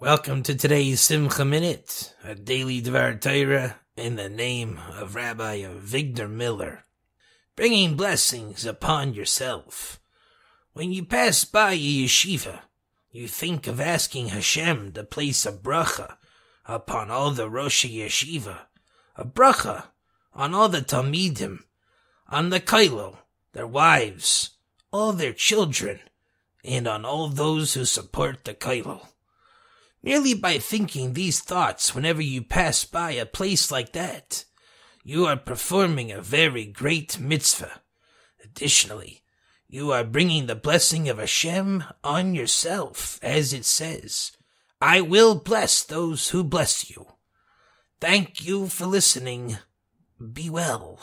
Welcome to today's Simcha Minute, a daily Dvar Torah in the name of Rabbi Avigdor Miller, bringing blessings upon yourself. When you pass by a yeshiva, you think of asking Hashem to place a bracha upon all the Rosh Yeshiva, a bracha on all the Talmidim, on the Kollel, their wives, all their children, and on all those who support the Kollel. Merely by thinking these thoughts whenever you pass by a place like that, you are performing a very great mitzvah. Additionally, you are bringing the blessing of Hashem on yourself, as it says, I will bless those who bless you. Thank you for listening. Be well.